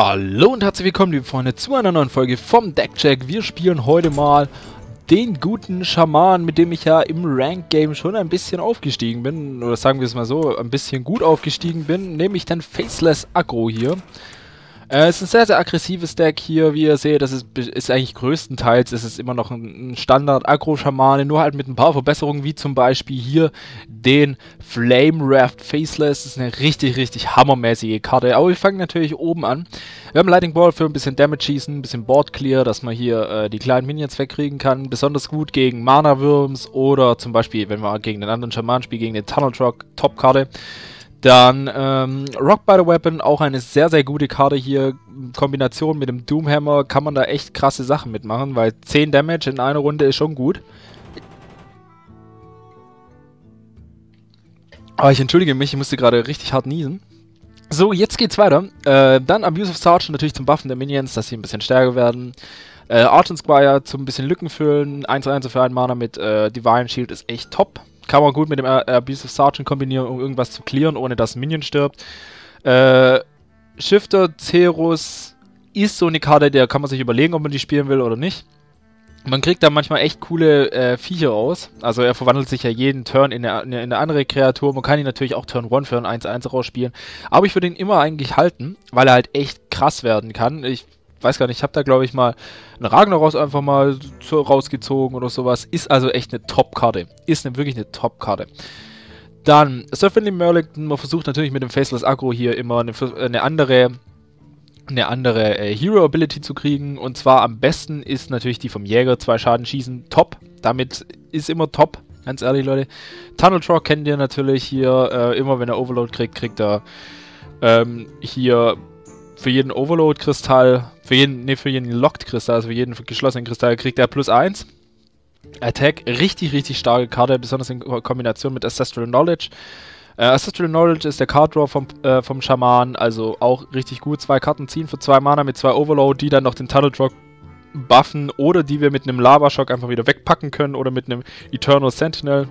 Hallo und herzlich willkommen, liebe Freunde, zu einer neuen Folge vom Deckcheck. Wir spielen heute mal den guten Schaman, mit dem ich ja im Rank-Game schon ein bisschen aufgestiegen bin, oder sagen wir es mal so, ein bisschen gut aufgestiegen bin, nämlich den Faceless Aggro hier. Äh, es ist ein sehr, sehr aggressives Deck hier, wie ihr seht, das ist, ist eigentlich größtenteils, ist es immer noch ein, ein Standard-Agro-Schamane, nur halt mit ein paar Verbesserungen, wie zum Beispiel hier den Flame Raft Faceless, das ist eine richtig, richtig hammermäßige Karte, aber wir fangen natürlich oben an. Wir haben Lightning Ball für ein bisschen Damage schießen, ein bisschen Board Clear, dass man hier äh, die kleinen Minions wegkriegen kann, besonders gut gegen Mana-Würms oder zum Beispiel, wenn wir gegen den anderen Schaman spielen, gegen den Tunnel Truck, Top-Karte. Dann ähm, Rock by the Weapon, auch eine sehr, sehr gute Karte hier. In Kombination mit dem Doomhammer kann man da echt krasse Sachen mitmachen, weil 10 Damage in einer Runde ist schon gut. Aber ich entschuldige mich, ich musste gerade richtig hart niesen. So, jetzt geht's weiter. Äh, dann Abuse of Sergeant natürlich zum Buffen der Minions, dass sie ein bisschen stärker werden. Äh, Argent Squire zum bisschen Lücken füllen. 1-1 für einen Mana mit äh, Divine Shield ist echt top kann man gut mit dem Abusive Sergeant kombinieren, um irgendwas zu clearen, ohne dass ein Minion stirbt. Äh, Shifter Cerus ist so eine Karte, der kann man sich überlegen, ob man die spielen will oder nicht. Man kriegt da manchmal echt coole äh, Viecher raus. Also er verwandelt sich ja jeden Turn in eine, in eine andere Kreatur. Man kann ihn natürlich auch Turn 1 für ein 1-1 rausspielen. Aber ich würde ihn immer eigentlich halten, weil er halt echt krass werden kann. Ich weiß gar nicht, ich habe da glaube ich mal einen Ragnaros einfach mal rausgezogen oder sowas. Ist also echt eine Top-Karte. Ist eine, wirklich eine Top-Karte. Dann Surfinley Merlington, man versucht natürlich mit dem Faceless Aggro hier immer eine, eine andere eine andere äh, Hero Ability zu kriegen und zwar am besten ist natürlich die vom Jäger, zwei Schaden schießen, top. Damit ist immer top, ganz ehrlich Leute. Tunnel Truck kennt ihr natürlich hier, äh, immer wenn er Overload kriegt, kriegt er ähm, hier für jeden Overload-Kristall, für jeden, ne, für jeden Locked-Kristall, also für jeden geschlossenen Kristall, kriegt er plus 1. Attack, richtig, richtig starke Karte, besonders in Kombination mit Ancestral Knowledge. Äh, Ancestral Knowledge ist der Card Draw vom, äh, vom Schaman, also auch richtig gut. Zwei Karten ziehen für zwei Mana mit zwei Overload, die dann noch den Tunnel Drop buffen oder die wir mit einem Lava Shock einfach wieder wegpacken können oder mit einem Eternal Sentinel.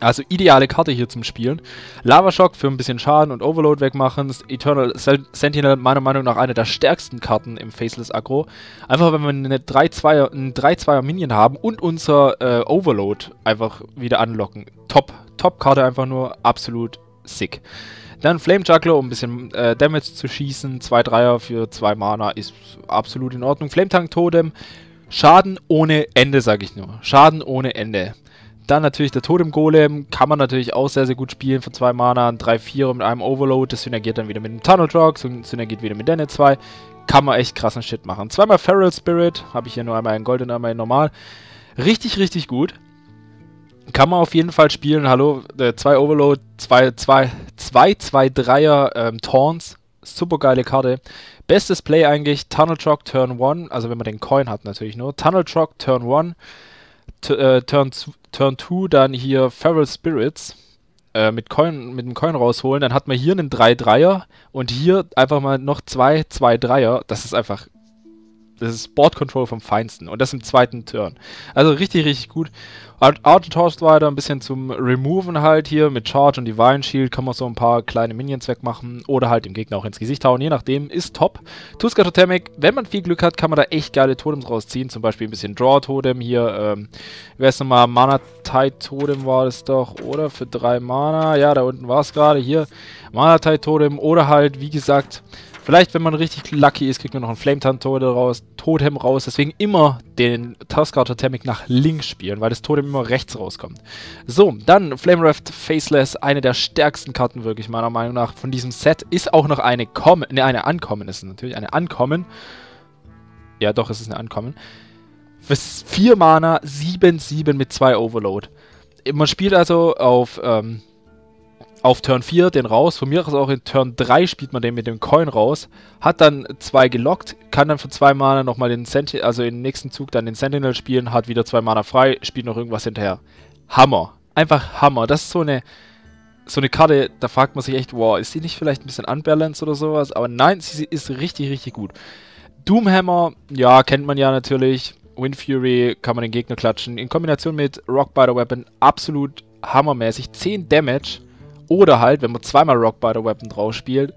Also ideale Karte hier zum Spielen. Lava Shock für ein bisschen Schaden und Overload wegmachen. Eternal Sentinel meiner Meinung nach eine der stärksten Karten im Faceless Aggro. Einfach wenn wir eine 3-2er, einen 3-2er Minion haben und unser äh, Overload einfach wieder anlocken. Top, top Karte einfach nur, absolut sick. Dann Flame Juggler, um ein bisschen äh, Damage zu schießen. 2-3er für 2 Mana ist absolut in Ordnung. Flame Tank Totem, Schaden ohne Ende, sag ich nur. Schaden ohne Ende. Dann natürlich der Totem Golem, kann man natürlich auch sehr, sehr gut spielen für zwei Mana, 3-4 mit einem Overload, das synergiert dann wieder mit dem Tunnel Drog, synergiert wieder mit Denne 2. Kann man echt krassen Shit machen. Zweimal Feral Spirit, habe ich hier nur einmal in Gold und einmal in Normal. Richtig, richtig gut. Kann man auf jeden Fall spielen. Hallo, äh, zwei Overload, zwei, zwei, zwei, zwei Dreier ähm, Taunts. Super geile Karte. Bestes Play eigentlich, Tunnel Truck Turn 1, also wenn man den Coin hat natürlich nur. Tunnel Truck Turn 1 äh, Turn 2 dann hier Feral Spirits äh, mit, Coin, mit dem Coin rausholen, dann hat man hier einen 3-3er und hier einfach mal noch zwei 2-3er. Das ist einfach das ist Board Control vom Feinsten. Und das im zweiten Turn. Also richtig, richtig gut. Toast weiter, ein bisschen zum Removen halt hier. Mit Charge und Divine Shield kann man so ein paar kleine Minions wegmachen. Oder halt dem Gegner auch ins Gesicht hauen. Je nachdem, ist top. Tuska Totemic, wenn man viel Glück hat, kann man da echt geile Totems rausziehen. Zum Beispiel ein bisschen Draw Totem hier. Ähm, wer ist nochmal? Mana Tide Totem war das doch. Oder für drei Mana. Ja, da unten war es gerade. Hier. Mana Tide Totem. Oder halt, wie gesagt, Vielleicht, wenn man richtig lucky ist, kriegt man noch ein Flametan-Totem raus, Totem raus. Deswegen immer den Tuskar Totemic nach links spielen, weil das Totem immer rechts rauskommt. So, dann Flame Raft Faceless, eine der stärksten Karten wirklich meiner Meinung nach von diesem Set. Ist auch noch eine Kommen, ne, eine Ankommen ist natürlich, eine Ankommen. Ja, doch, es ist eine Ankommen. Für 4 Mana, 7-7 mit 2 Overload. Man spielt also auf ähm, auf Turn 4 den raus. Von mir aus auch in Turn 3 spielt man den mit dem Coin raus. Hat dann zwei gelockt, kann dann für zwei Mana nochmal den Sentinel, also im nächsten Zug dann den Sentinel spielen, hat wieder zwei Mana frei, spielt noch irgendwas hinterher. Hammer. Einfach Hammer. Das ist so eine, so eine Karte, da fragt man sich echt, wow, ist die nicht vielleicht ein bisschen unbalanced oder sowas? Aber nein, sie ist richtig, richtig gut. Doomhammer, ja, kennt man ja natürlich. Wind Fury kann man den Gegner klatschen. In Kombination mit Rock Biter Weapon absolut hammermäßig. 10 Damage oder halt, wenn man zweimal Rock by the Weapon drauf spielt,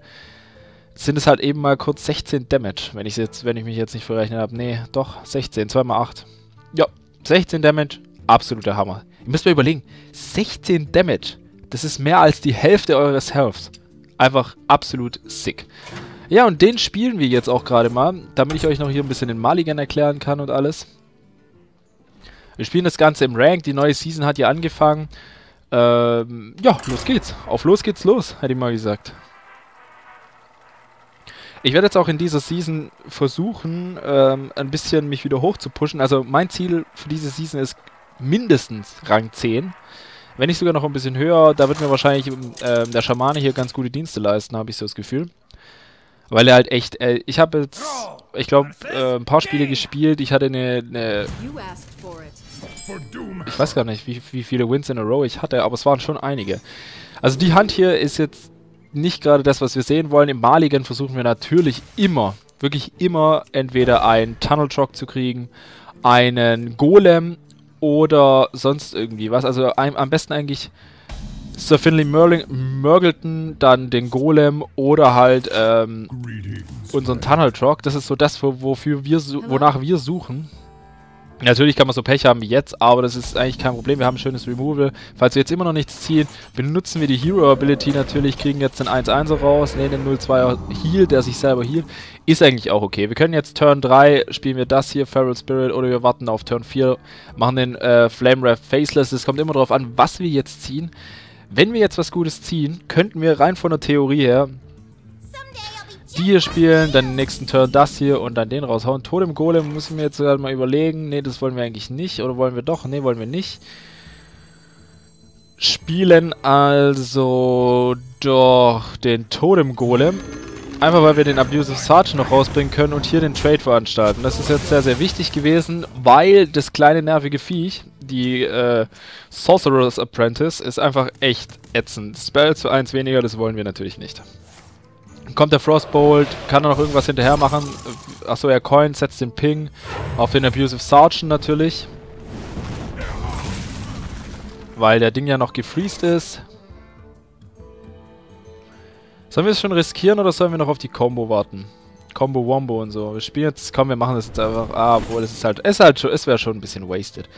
sind es halt eben mal kurz 16 Damage, wenn ich jetzt, wenn ich mich jetzt nicht verrechnet habe. Nee, doch, 16, 2 mal 8. Ja, 16 Damage, absoluter Hammer. Ihr müsst mir überlegen, 16 Damage, das ist mehr als die Hälfte eures Healths. Einfach absolut sick. Ja, und den spielen wir jetzt auch gerade mal, damit ich euch noch hier ein bisschen den Maligan erklären kann und alles. Wir spielen das Ganze im Rank, die neue Season hat ja angefangen. Ähm, ja, los geht's. Auf los geht's los, hätte ich mal gesagt. Ich werde jetzt auch in dieser Season versuchen, ähm, ein bisschen mich wieder hoch zu pushen. Also mein Ziel für diese Season ist mindestens Rang 10. Wenn nicht sogar noch ein bisschen höher, da wird mir wahrscheinlich äh, der Schamane hier ganz gute Dienste leisten, habe ich so das Gefühl. Weil er halt echt, äh, ich habe jetzt, ich glaube, äh, ein paar Spiele gespielt. Ich hatte eine, eine ich weiß gar nicht, wie, wie viele Wins in a row ich hatte, aber es waren schon einige. Also die Hand hier ist jetzt nicht gerade das, was wir sehen wollen. Im Maligen versuchen wir natürlich immer, wirklich immer, entweder einen Tunnel Truck zu kriegen, einen Golem oder sonst irgendwie was. Also ein, am besten eigentlich Sir Finley Merling, Murgleton, dann den Golem oder halt ähm, unseren Tunnel Truck. Das ist so das, wofür wir, wonach wir suchen. Natürlich kann man so Pech haben wie jetzt, aber das ist eigentlich kein Problem. Wir haben ein schönes Removal. Falls wir jetzt immer noch nichts ziehen, benutzen wir die Hero Ability natürlich, kriegen jetzt den 1-1er raus, ne, den 0-2er Heal, der sich selber healt. Ist eigentlich auch okay. Wir können jetzt Turn 3, spielen wir das hier, Feral Spirit, oder wir warten auf Turn 4, machen den äh, Flame Wrath Faceless. Es kommt immer darauf an, was wir jetzt ziehen. Wenn wir jetzt was Gutes ziehen, könnten wir rein von der Theorie her die hier spielen, dann nächsten Turn das hier und dann den raushauen. Totem Golem muss ich mir jetzt mal überlegen. Ne, das wollen wir eigentlich nicht. Oder wollen wir doch? Ne, wollen wir nicht. Spielen also doch den Totem Golem. Einfach weil wir den Abusive Sergeant noch rausbringen können und hier den Trade veranstalten. Das ist jetzt sehr, sehr wichtig gewesen, weil das kleine nervige Viech, die äh, Sorcerer's Apprentice, ist einfach echt ätzend. Spell zu 1 weniger, das wollen wir natürlich nicht. Kommt der Frostbolt, kann er noch irgendwas hinterher machen. Achso, er Coin, setzt den Ping auf den Abusive Sergeant natürlich. Weil der Ding ja noch gefreezed ist. Sollen wir es schon riskieren oder sollen wir noch auf die Combo warten? Combo Wombo und so. Wir spielen jetzt, komm, wir machen das jetzt einfach. Ah, obwohl, es ist halt, es halt es wäre schon ein bisschen wasted.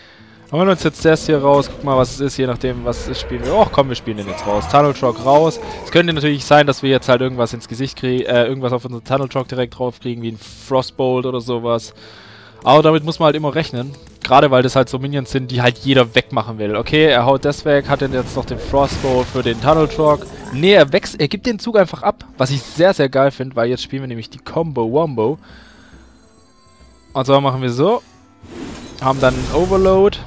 Holen wir uns jetzt das hier raus. Guck mal, was es ist, je nachdem, was es spielen wir. Och, komm, wir spielen den jetzt raus. Tunnel Truck raus. Es könnte natürlich sein, dass wir jetzt halt irgendwas ins Gesicht kriegen, äh, irgendwas auf unseren Tunnel Truck direkt drauf kriegen, wie ein Frostbolt oder sowas. Aber damit muss man halt immer rechnen. Gerade weil das halt so Minions sind, die halt jeder wegmachen will. Okay, er haut das weg, hat dann jetzt noch den Frostbolt für den Tunnel Truck. Nee, er, wächst, er gibt den Zug einfach ab. Was ich sehr, sehr geil finde, weil jetzt spielen wir nämlich die Combo Wombo. Und zwar machen wir so. Haben dann Overload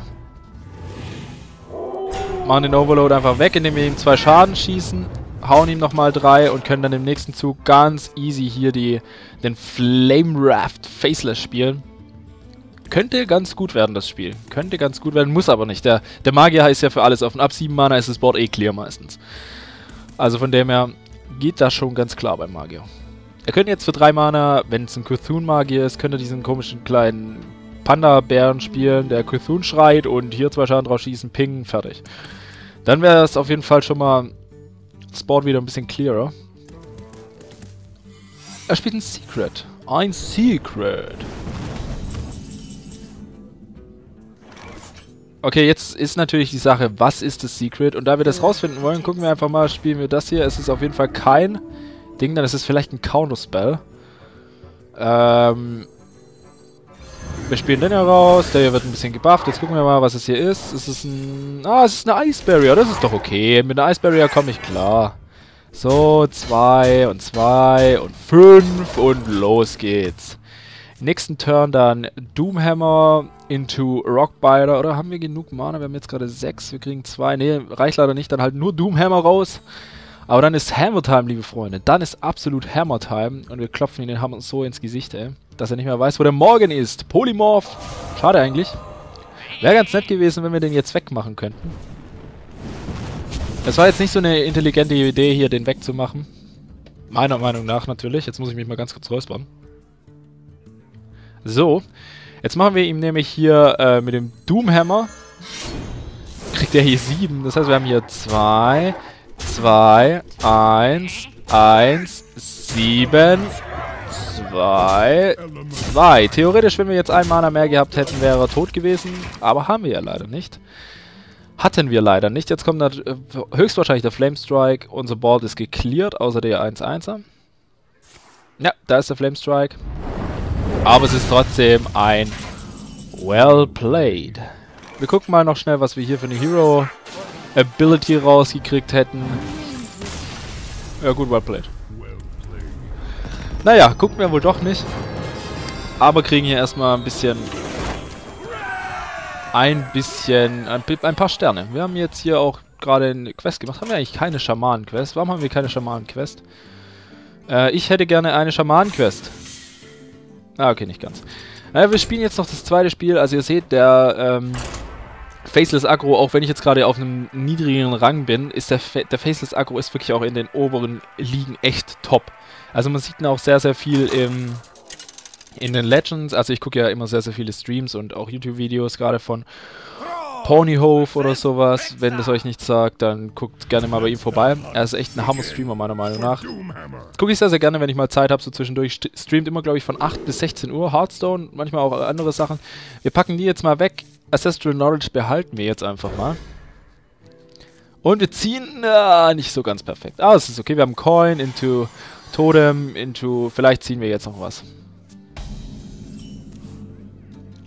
machen den Overload einfach weg, indem wir ihm zwei Schaden schießen, hauen ihm nochmal drei und können dann im nächsten Zug ganz easy hier die, den Flame Raft Faceless spielen. Könnte ganz gut werden, das Spiel. Könnte ganz gut werden, muss aber nicht. Der, der Magier ist ja für alles offen. Ab 7 Mana ist das Board eh clear meistens. Also von dem her geht das schon ganz klar beim Magier. Er könnte jetzt für 3 Mana, wenn es ein Cthulhu-Magier ist, könnte diesen komischen kleinen Panda-Bären spielen, der Cthulhu schreit und hier zwei Schaden drauf schießen, ping, fertig. Dann wäre es auf jeden Fall schon mal Board wieder ein bisschen clearer. Er spielt ein Secret. Ein Secret. Okay, jetzt ist natürlich die Sache, was ist das Secret? Und da wir das rausfinden wollen, gucken wir einfach mal, spielen wir das hier. Es ist auf jeden Fall kein Ding, dann ist es vielleicht ein Counterspell. Ähm, wir spielen den ja raus. Der hier wird ein bisschen gebufft. Jetzt gucken wir mal, was es hier ist. Es ist ein... Ah, es ist eine Ice Barrier. Das ist doch okay. Mit einer Ice Barrier komme ich klar. So, zwei und zwei und fünf und los geht's. Nächsten Turn dann Doomhammer into Rockbiter. Oder haben wir genug Mana? Wir haben jetzt gerade sechs. Wir kriegen zwei. Ne, reicht leider nicht. Dann halt nur Doomhammer raus. Aber dann ist Hammer Time, liebe Freunde. Dann ist absolut Hammer Time. Und wir klopfen ihn den Hammer so ins Gesicht, ey dass er nicht mehr weiß, wo der Morgen ist. Polymorph. Schade eigentlich. Wäre ganz nett gewesen, wenn wir den jetzt wegmachen könnten. Es war jetzt nicht so eine intelligente Idee, hier den wegzumachen. Meiner Meinung nach natürlich. Jetzt muss ich mich mal ganz kurz räuspern. So. Jetzt machen wir ihm nämlich hier äh, mit dem Doomhammer. Kriegt er hier 7. Das heißt, wir haben hier 2, 2, 1, 1, 7, 2, 2. Theoretisch, wenn wir jetzt einen Mana mehr gehabt hätten, wäre er tot gewesen. Aber haben wir ja leider nicht. Hatten wir leider nicht. Jetzt kommt äh, höchstwahrscheinlich der Flame Strike. Unser Board ist geklärt, außer der 1-1er. Ja, da ist der Flame Strike. Aber es ist trotzdem ein Well played. Wir gucken mal noch schnell, was wir hier für eine Hero Ability rausgekriegt hätten. Ja gut, well played. Naja, gucken wir wohl doch nicht. Aber kriegen hier erstmal ein bisschen... Ein bisschen... Ein, paar Sterne. Wir haben jetzt hier auch gerade eine Quest gemacht. Haben wir eigentlich keine Schamanen-Quest? Warum haben wir keine Schamanen-Quest? Äh, ich hätte gerne eine Schamanen-Quest. Ah, okay, nicht ganz. Naja, wir spielen jetzt noch das zweite Spiel. Also ihr seht, der ähm, Faceless Aggro, auch wenn ich jetzt gerade auf einem niedrigeren Rang bin, ist der, Fa der Faceless Aggro ist wirklich auch in den oberen Ligen echt top. Also man sieht ihn auch sehr, sehr viel im, in den Legends. Also ich gucke ja immer sehr, sehr viele Streams und auch YouTube-Videos, gerade von Ponyhof oder sowas. Wenn das euch nichts sagt, dann guckt gerne mal bei ihm vorbei. Er ist echt ein Hammer-Streamer, meiner Meinung nach. Gucke ich sehr, sehr gerne, wenn ich mal Zeit habe, so zwischendurch. Streamt immer, glaube ich, von 8 bis 16 Uhr. Hearthstone, manchmal auch andere Sachen. Wir packen die jetzt mal weg. Ancestral Knowledge behalten wir jetzt einfach mal. Und wir ziehen, na, nicht so ganz perfekt. Ah, es ist okay. Wir haben Coin into Totem, into, vielleicht ziehen wir jetzt noch was.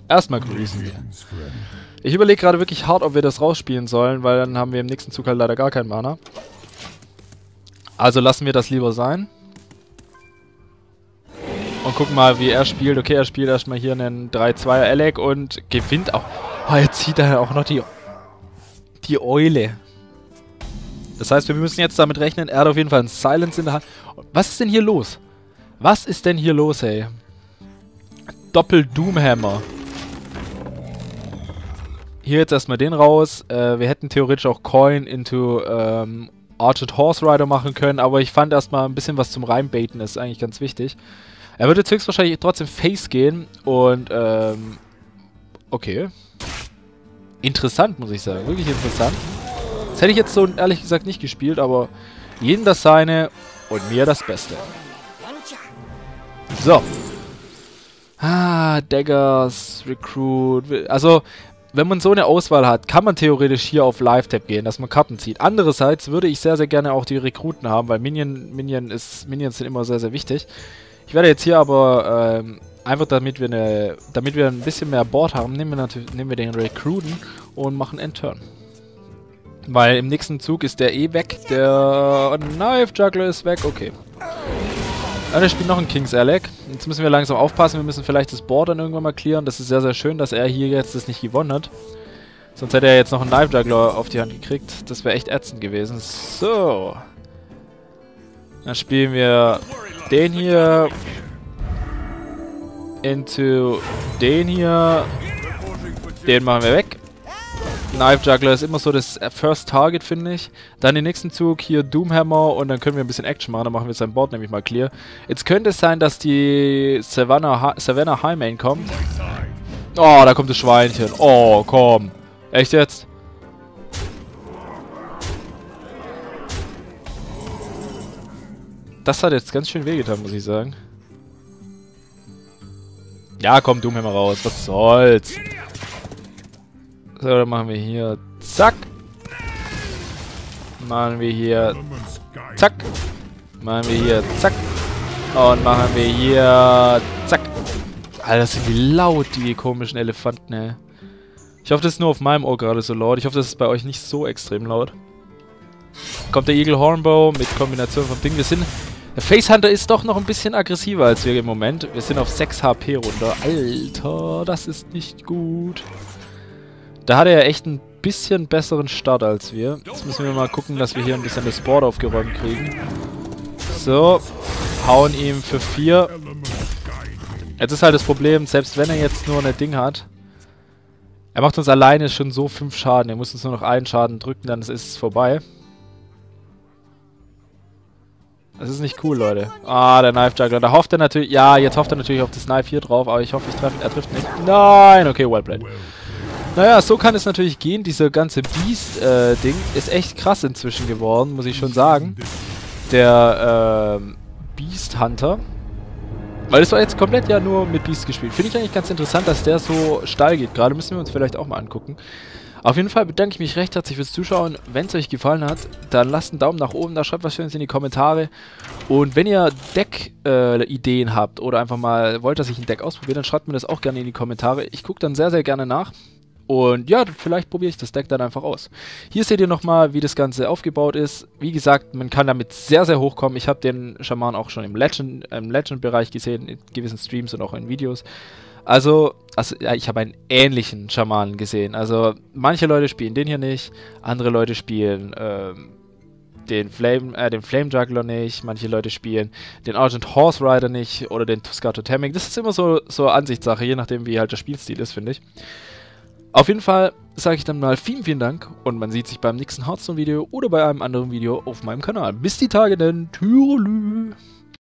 Erstmal grüßen wir. Ich überlege gerade wirklich hart, ob wir das rausspielen sollen, weil dann haben wir im nächsten Zug halt leider gar keinen Mana. Also lassen wir das lieber sein. Und gucken mal, wie er spielt. Okay, er spielt erstmal hier einen 3-2er Alec und gewinnt auch. Oh, jetzt zieht er auch noch die, die Eule. Das heißt, wir müssen jetzt damit rechnen, er hat auf jeden Fall einen Silence in der Hand. Was ist denn hier los? Was ist denn hier los, hey? Doppel-Doomhammer. Hier jetzt erstmal den raus. Äh, wir hätten theoretisch auch Coin into ähm, Arched Horse Rider machen können, aber ich fand erstmal ein bisschen was zum Reinbaiten ist eigentlich ganz wichtig. Er würde jetzt höchstwahrscheinlich trotzdem Face gehen und ähm, okay. Interessant, muss ich sagen. Wirklich interessant. Das hätte ich jetzt so ehrlich gesagt nicht gespielt, aber jedem das seine und mir das Beste. So. Ah, Daggers, Recruit. Also, wenn man so eine Auswahl hat, kann man theoretisch hier auf Live-Tab gehen, dass man Karten zieht. Andererseits würde ich sehr, sehr gerne auch die Rekruten haben, weil Minion, Minion ist, Minions sind immer sehr, sehr wichtig. Ich werde jetzt hier aber ähm, einfach damit wir eine, damit wir ein bisschen mehr Board haben, nehmen wir natürlich nehmen wir den Rekruten und machen End-Turn. Weil im nächsten Zug ist der eh weg, der Knife Juggler ist weg, okay. Ja, der spielt noch ein King's Alec. Jetzt müssen wir langsam aufpassen. Wir müssen vielleicht das Board dann irgendwann mal clearen. Das ist sehr, sehr schön, dass er hier jetzt das nicht gewonnen hat. Sonst hätte er jetzt noch einen Knife Juggler auf die Hand gekriegt. Das wäre echt ätzend gewesen. So. Dann spielen wir den hier. Into den hier. Den machen wir weg. Knife Juggler ist immer so das First Target, finde ich. Dann den nächsten Zug hier Doomhammer und dann können wir ein bisschen Action machen. Dann machen wir sein Board nämlich mal clear. Jetzt könnte es sein, dass die Savannah, Savannah Highmain kommt. Oh, da kommt das Schweinchen. Oh, komm. Echt jetzt? Das hat jetzt ganz schön wehgetan, muss ich sagen. Ja, komm, Doomhammer raus. Was soll's? So, dann machen wir hier zack. Machen wir hier zack. Machen wir hier zack. Und machen wir hier zack. Alter, sind die laut, die komischen Elefanten, ey. Ich hoffe, das ist nur auf meinem Ohr gerade so laut. Ich hoffe, das ist bei euch nicht so extrem laut. Kommt der Eagle Hornbow mit Kombination von Ding. Wir sind... Der Facehunter ist doch noch ein bisschen aggressiver als wir im Moment. Wir sind auf 6 HP runter. Alter, das ist nicht gut. Da hat er ja echt ein bisschen besseren Start als wir. Jetzt müssen wir mal gucken, dass wir hier ein bisschen das Board aufgeräumt kriegen. So, hauen ihm für 4. Jetzt ist halt das Problem, selbst wenn er jetzt nur ein Ding hat, er macht uns alleine schon so 5 Schaden. Er muss uns nur noch einen Schaden drücken, dann ist es vorbei. Das ist nicht cool, Leute. Ah, der Knife Juggler. Da hofft er natürlich... Ja, jetzt hofft er natürlich auf das Knife hier drauf, aber ich hoffe, ich treffe, er trifft nicht. Nein, okay, well played. Naja, so kann es natürlich gehen. Dieser ganze Beast-Ding äh, ist echt krass inzwischen geworden, muss ich schon sagen. der ähm, Beast Hunter. Weil das war jetzt komplett ja nur mit Beast gespielt. Finde ich eigentlich ganz interessant, dass der so steil geht. Gerade müssen wir uns vielleicht auch mal angucken. Auf jeden Fall bedanke ich mich recht herzlich fürs Zuschauen. Wenn es euch gefallen hat, dann lasst einen Daumen nach oben da, schreibt was Schönes in die Kommentare. Und wenn ihr Deck-Ideen äh, habt oder einfach mal wollt, dass ich ein Deck ausprobiere, dann schreibt mir das auch gerne in die Kommentare. Ich gucke dann sehr, sehr gerne nach. Und ja, vielleicht probiere ich das Deck dann einfach aus. Hier seht ihr nochmal, wie das Ganze aufgebaut ist. Wie gesagt, man kann damit sehr, sehr hochkommen. Ich habe den Schaman auch schon im Legend-Bereich im Legend gesehen, in gewissen Streams und auch in Videos. Also, also ja, ich habe einen ähnlichen Schamanen gesehen. Also, manche Leute spielen den hier nicht, andere Leute spielen ähm, den Flame, äh, den Flame Juggler nicht, manche Leute spielen den Argent Horse Rider nicht oder den Tuscato Tamic. Das ist immer so, so Ansichtssache, je nachdem, wie halt der Spielstil ist, finde ich. Auf jeden Fall sage ich dann mal vielen, vielen Dank und man sieht sich beim nächsten Hearthstone-Video oder bei einem anderen Video auf meinem Kanal. Bis die Tage denn. Türlü.